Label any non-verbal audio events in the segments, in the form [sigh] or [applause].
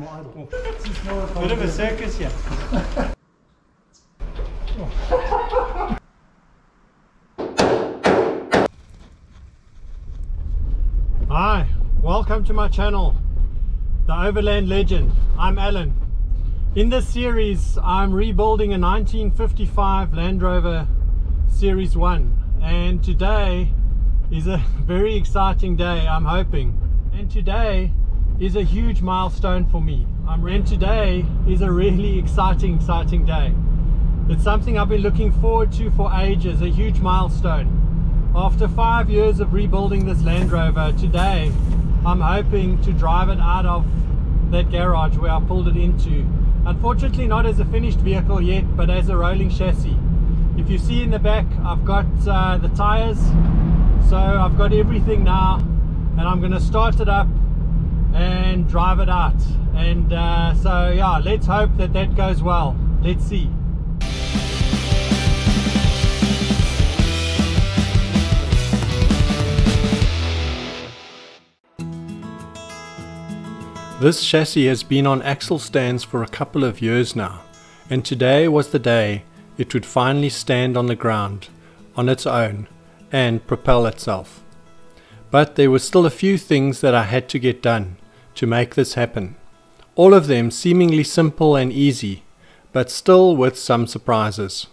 Bit of a circus here. Hi, welcome to my channel, The Overland Legend. I'm Alan. In this series, I'm rebuilding a 1955 Land Rover Series 1 and today is a [laughs] very exciting day, I'm hoping. And today is a huge milestone for me. I'm and today is a really exciting, exciting day. It's something I've been looking forward to for ages, a huge milestone. After five years of rebuilding this Land Rover, today I'm hoping to drive it out of that garage where I pulled it into. Unfortunately not as a finished vehicle yet, but as a rolling chassis. If you see in the back, I've got uh, the tires, so I've got everything now, and I'm going to start it up and drive it out. And uh, so yeah, let's hope that that goes well. Let's see. This chassis has been on axle stands for a couple of years now, and today was the day it would finally stand on the ground, on its own, and propel itself. But there were still a few things that I had to get done to make this happen. All of them seemingly simple and easy, but still with some surprises.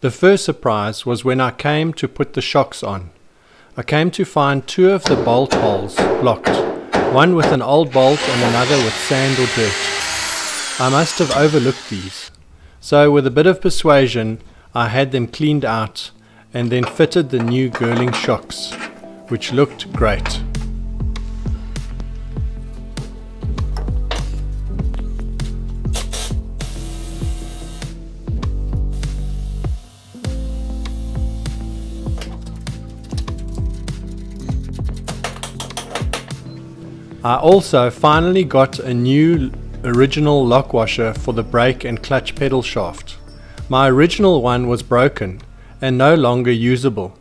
The first surprise was when I came to put the shocks on. I came to find two of the bolt holes blocked one with an old bolt and another with sand or dirt. I must have overlooked these. So with a bit of persuasion I had them cleaned out and then fitted the new Girling shocks, which looked great. I also finally got a new original lock washer for the brake and clutch pedal shaft. My original one was broken and no longer usable.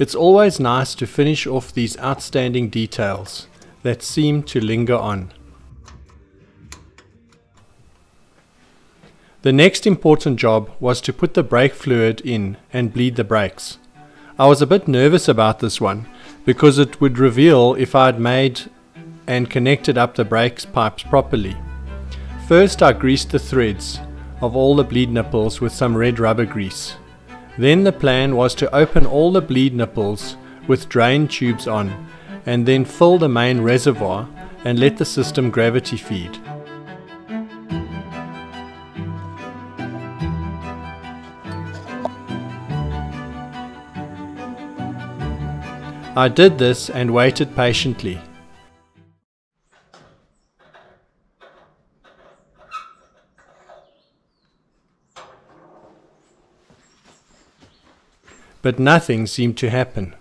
It's always nice to finish off these outstanding details that seem to linger on. The next important job was to put the brake fluid in and bleed the brakes. I was a bit nervous about this one because it would reveal if I had made and connected up the brakes pipes properly. First I greased the threads of all the bleed nipples with some red rubber grease. Then the plan was to open all the bleed nipples with drain tubes on and then fill the main reservoir and let the system gravity feed. I did this and waited patiently. But nothing seemed to happen.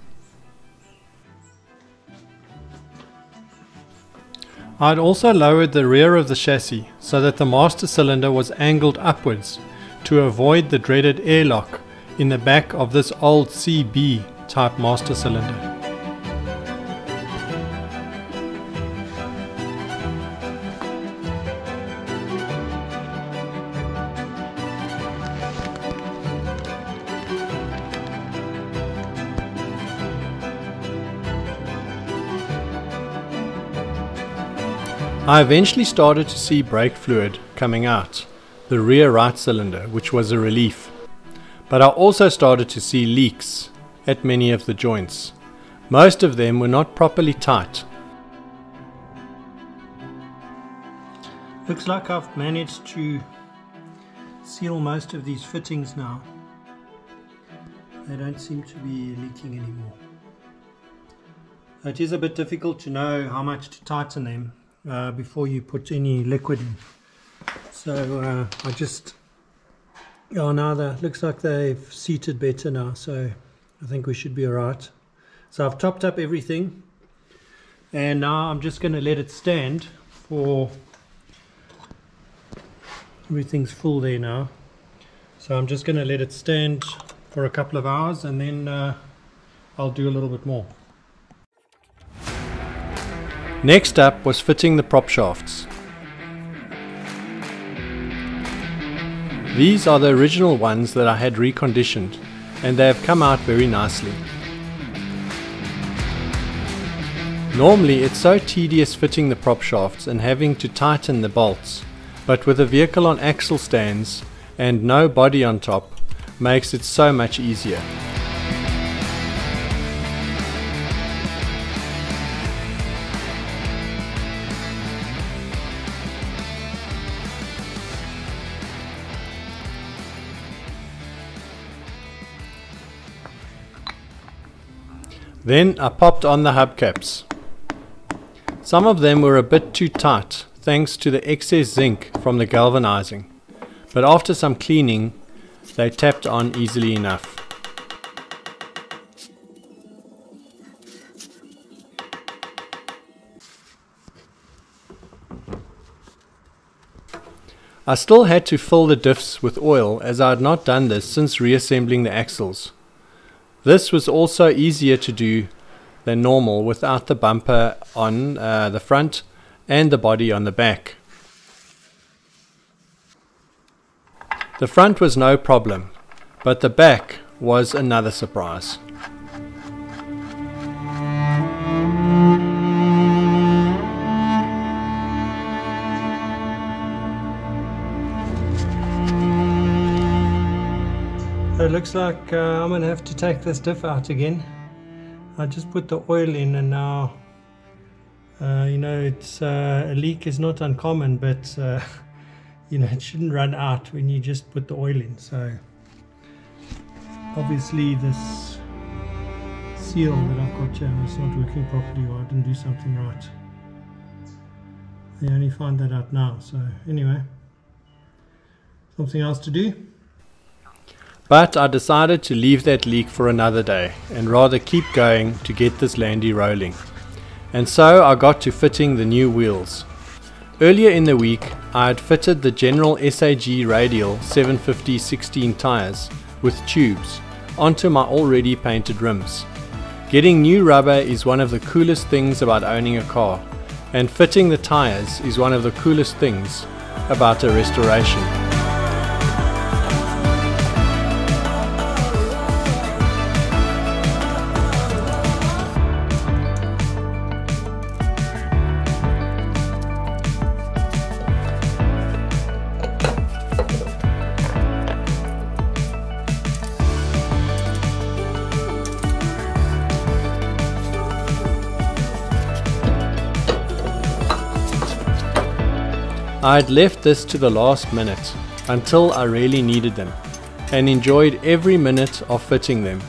I had also lowered the rear of the chassis so that the master cylinder was angled upwards to avoid the dreaded airlock in the back of this old CB type master cylinder. I eventually started to see brake fluid coming out, the rear right cylinder, which was a relief. But I also started to see leaks at many of the joints. Most of them were not properly tight. Looks like I've managed to seal most of these fittings now. They don't seem to be leaking anymore. It is a bit difficult to know how much to tighten them uh, before you put any liquid in. So uh, I just, oh now that looks like they've seated better now, so I think we should be alright. So I've topped up everything and now I'm just going to let it stand for everything's full there now so I'm just going to let it stand for a couple of hours and then uh, I'll do a little bit more Next up was fitting the prop shafts. These are the original ones that I had reconditioned and they have come out very nicely. Normally it's so tedious fitting the prop shafts and having to tighten the bolts, but with a vehicle on axle stands and no body on top makes it so much easier. Then I popped on the hubcaps. Some of them were a bit too tight thanks to the excess zinc from the galvanizing, but after some cleaning they tapped on easily enough. I still had to fill the diffs with oil as I had not done this since reassembling the axles. This was also easier to do than normal without the bumper on uh, the front and the body on the back. The front was no problem, but the back was another surprise. Looks like uh, I'm gonna have to take this diff out again. I just put the oil in and now uh, you know it's uh, a leak is not uncommon but uh, [laughs] you know it shouldn't run out when you just put the oil in. So obviously this seal that I've got here is not working properly or I didn't do something right. I only find that out now. So anyway something else to do but I decided to leave that leak for another day and rather keep going to get this Landy rolling. And so I got to fitting the new wheels. Earlier in the week I had fitted the General SAG Radial 750 16 tyres with tubes onto my already painted rims. Getting new rubber is one of the coolest things about owning a car and fitting the tyres is one of the coolest things about a restoration. I had left this to the last minute until I really needed them and enjoyed every minute of fitting them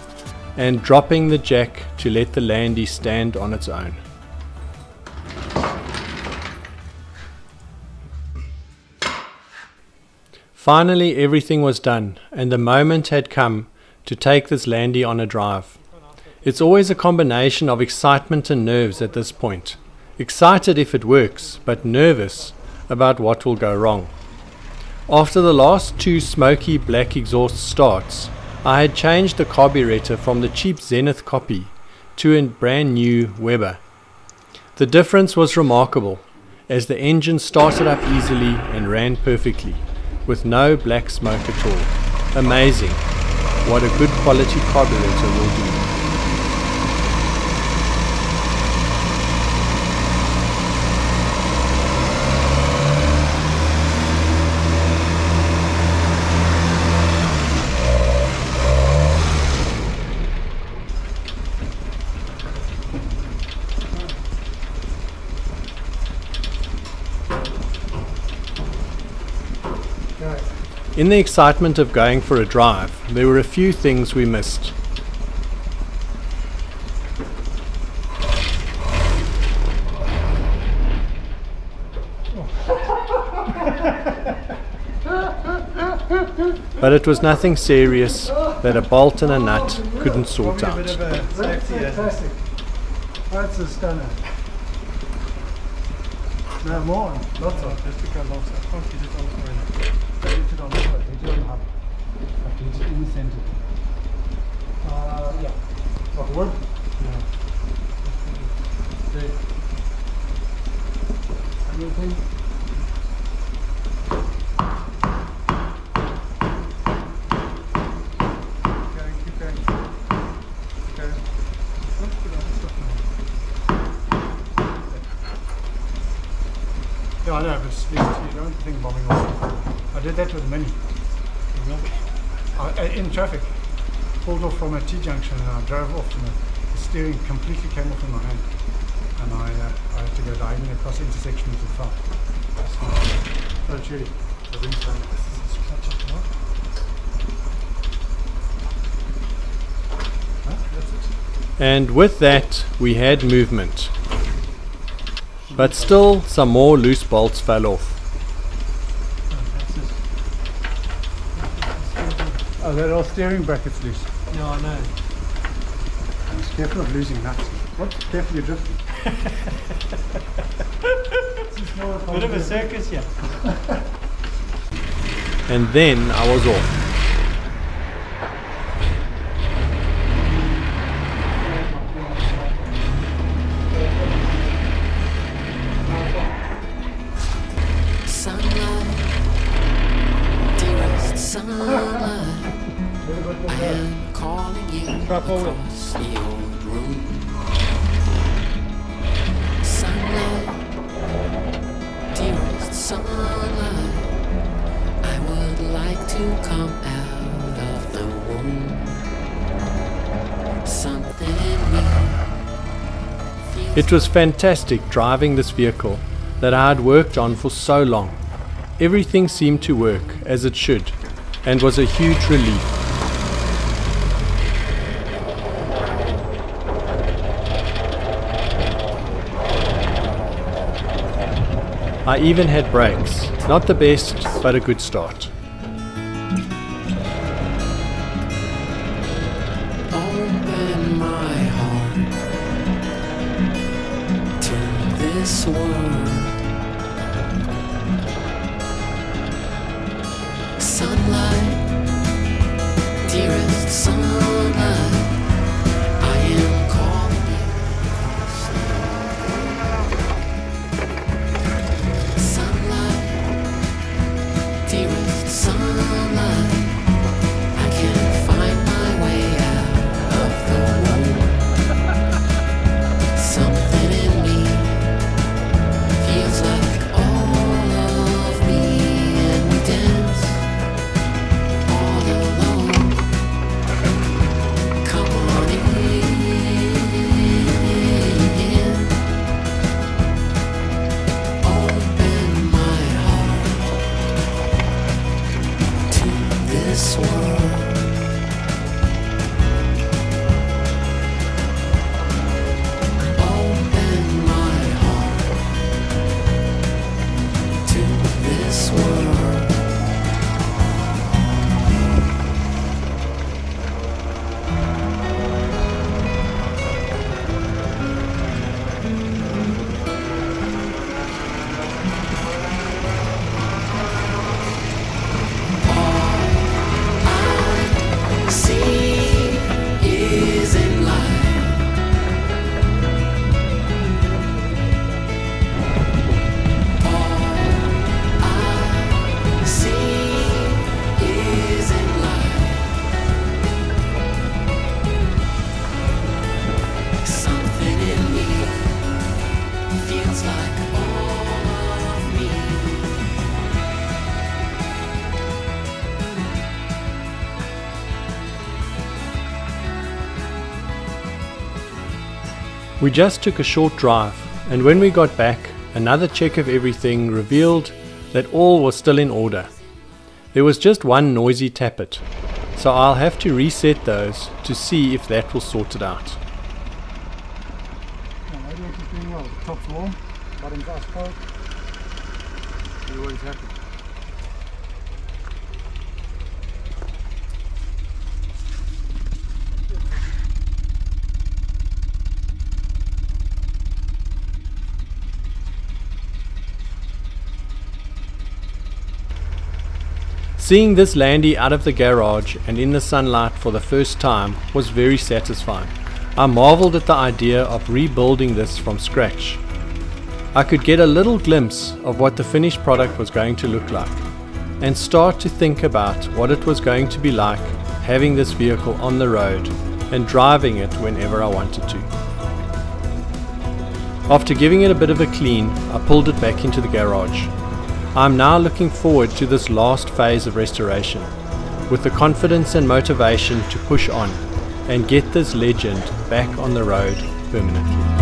and dropping the jack to let the Landy stand on its own. Finally everything was done and the moment had come to take this Landy on a drive. It's always a combination of excitement and nerves at this point. Excited if it works, but nervous about what will go wrong. After the last two smoky black exhaust starts, I had changed the carburetor from the cheap Zenith copy to a brand new Weber. The difference was remarkable as the engine started up easily and ran perfectly with no black smoke at all. Amazing what a good quality carburetor will do. In the excitement of going for a drive, there were a few things we missed. but it was nothing serious that a bolt and a nut couldn't sort out. That's a stunner. No more. Lots of. Just because lots of. Then Okay, keep going. Okay. Let's put on stuff now. Yeah, I know, but least you don't think bombing off. I did that with Mini. I, uh, in traffic. Pulled off from a T junction and I drove off and the steering completely came off in my hand. And I, uh, I had to go diagonally across the intersection into the far. So, oh. The coming. Huh? That's it. And with that, we had movement. But still, some more loose bolts fell off. Oh, that old steering bracket's loose. No, I know. I was careful of losing nuts. What? Careful you're drifting. [laughs] Bit of a circus, yeah. [laughs] and then I was off. Sunlight, dearest sunlight, I am calling you Try forward. across the old room. Sunlight, dearest sunlight, I would like to come out of the womb. Something in me feels It was fantastic driving this vehicle that I had worked on for so long. Everything seemed to work as it should and was a huge relief. I even had brakes. Not the best, but a good start. We just took a short drive, and when we got back, another check of everything revealed that all was still in order. There was just one noisy tappet, so I'll have to reset those to see if that will sort it out. Doing well. Top's warm, ice cold. Everyone's happy. Seeing this Landy out of the garage and in the sunlight for the first time was very satisfying. I marveled at the idea of rebuilding this from scratch. I could get a little glimpse of what the finished product was going to look like and start to think about what it was going to be like having this vehicle on the road and driving it whenever I wanted to. After giving it a bit of a clean, I pulled it back into the garage. I'm now looking forward to this last phase of restoration with the confidence and motivation to push on and get this legend back on the road permanently.